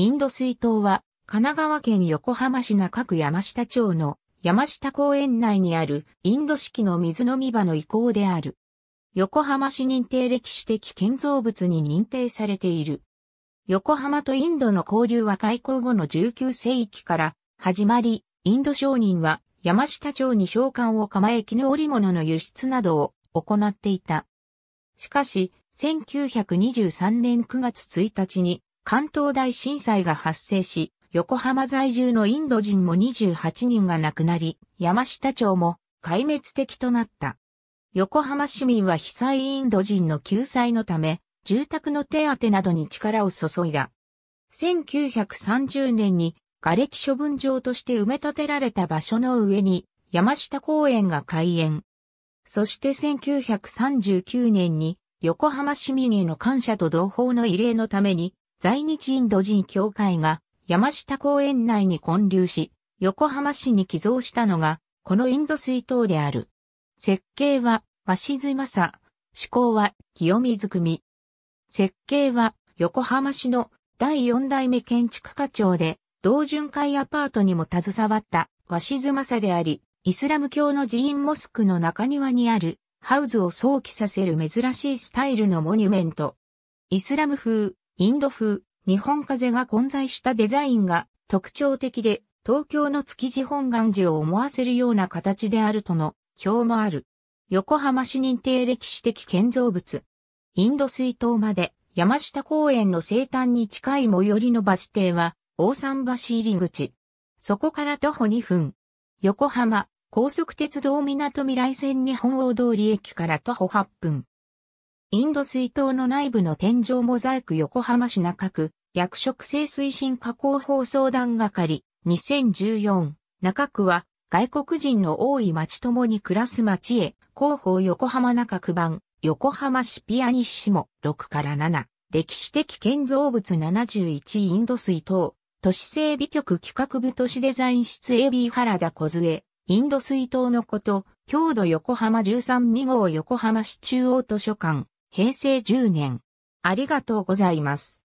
インド水筒は、神奈川県横浜市中区山下町の山下公園内にあるインド式の水飲み場の遺構である。横浜市認定歴史的建造物に認定されている。横浜とインドの交流は開港後の19世紀から始まり、インド商人は山下町に商館を構え絹織物の輸出などを行っていた。しかし、1923年9月1日に関東大震災が発生し、横浜在住のインド人も28人が亡くなり、山下町も壊滅的となった。横浜市民は被災インド人の救済のため、住宅の手当などに力を注いだ。1930年に瓦礫処分場として埋め立てられた場所の上に山下公園が開園。そして1939年に横浜市民への感謝と同胞の慰霊のために在日インド人協会が山下公園内に建立し、横浜市に寄贈したのがこのインド水筒である。設計は鷲津正、施工は清水組。設計は横浜市の第4代目建築課長で、同巡回アパートにも携わった鷲津正であり、イスラム教の寺院モスクの中庭にあるハウズを想起させる珍しいスタイルのモニュメント。イスラム風、インド風、日本風が混在したデザインが特徴的で、東京の築地本願寺を思わせるような形であるとの表もある。横浜市認定歴史的建造物。インド水筒まで山下公園の西端に近い最寄りのバス停は大桟橋入り口。そこから徒歩2分。横浜高速鉄道港未来線日本大通り駅から徒歩8分。インド水筒の内部の天井モザイク横浜市中区役職性推進加工法相談係2014中区は外国人の多い町ともに暮らす町へ広報横浜中区版、横浜市ピアニッシモ、6から7、歴史的建造物71インド水筒、都市整備局企画部都市デザイン室 AB 原田小杖、インド水筒のこと、郷土横浜132号横浜市中央図書館、平成10年。ありがとうございます。